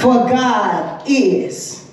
For God is.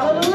Hallelujah.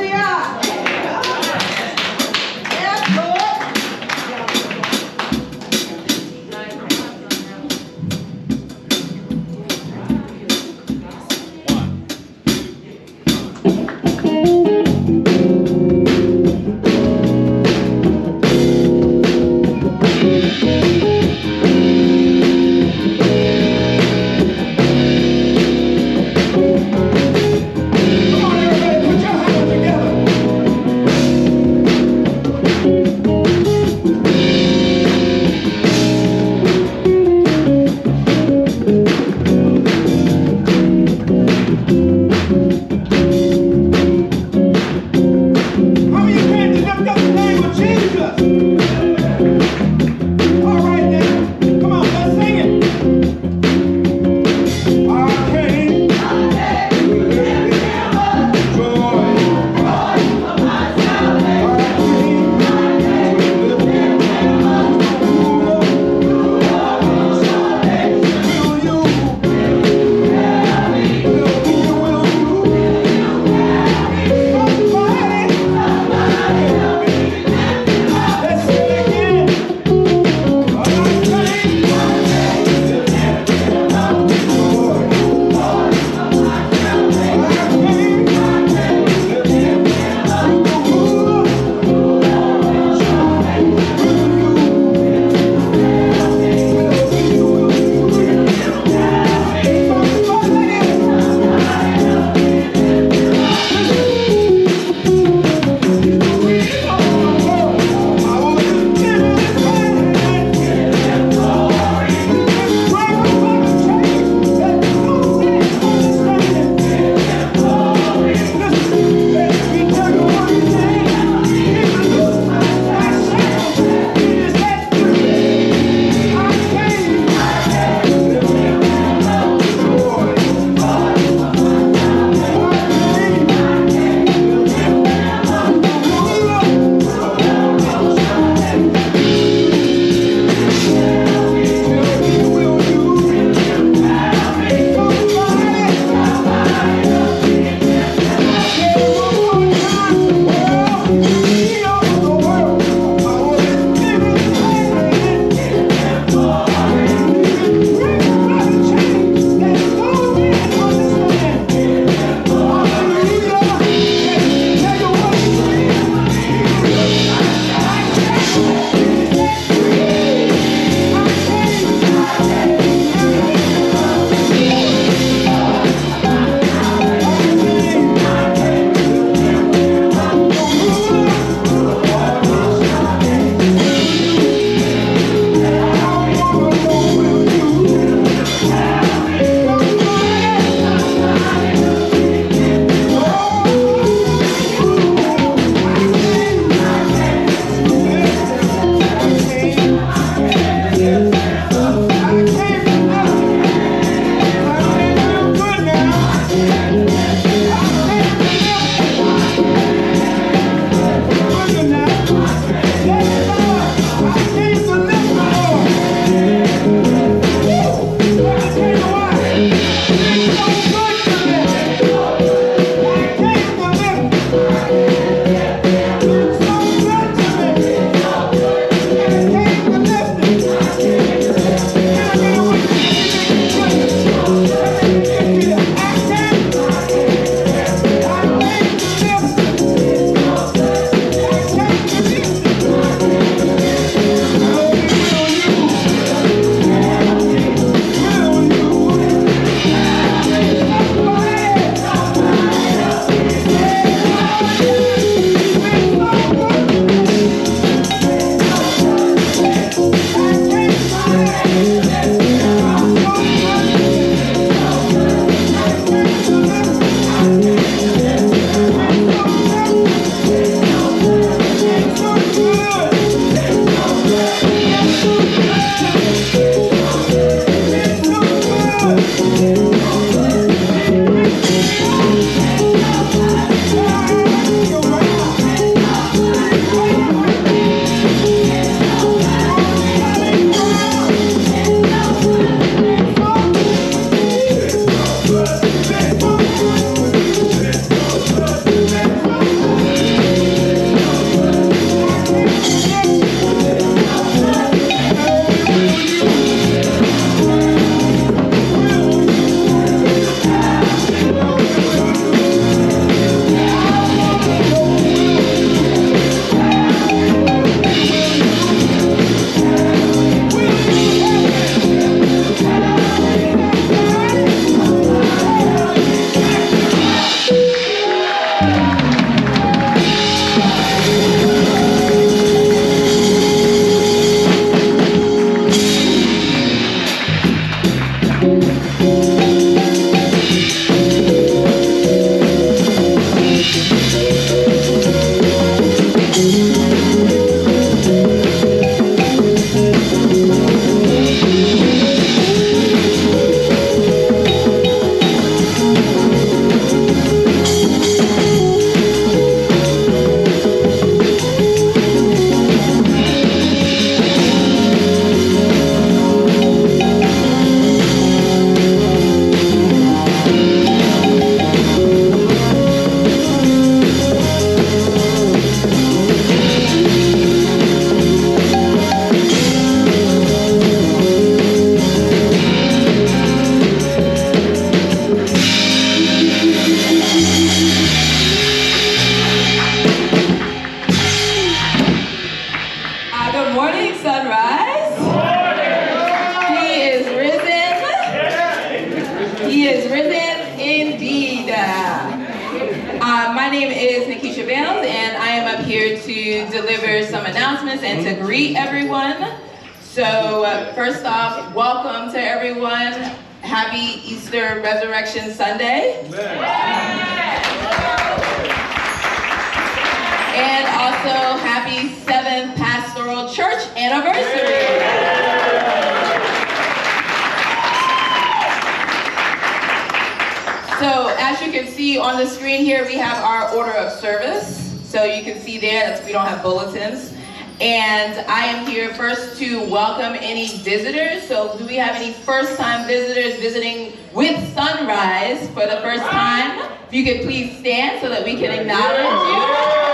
Can see on the screen here, we have our order of service. So you can see there that we don't have bulletins. And I am here first to welcome any visitors. So do we have any first time visitors visiting with Sunrise for the first time? If you could please stand so that we can acknowledge you.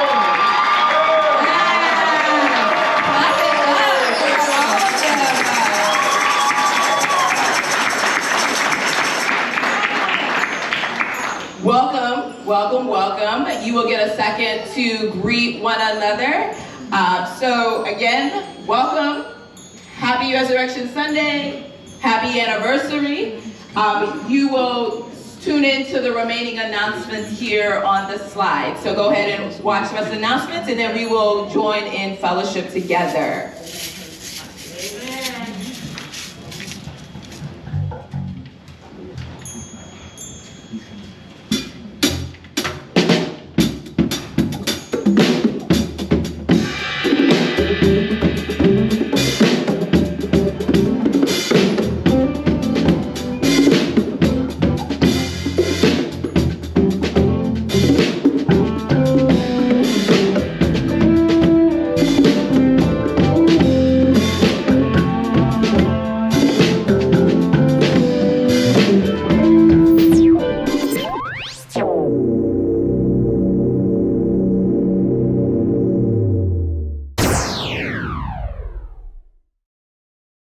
Welcome, welcome. You will get a second to greet one another. Uh, so again, welcome. Happy Resurrection Sunday. Happy anniversary. Um, you will tune in to the remaining announcements here on the slide. So go ahead and watch us announcements and then we will join in fellowship together.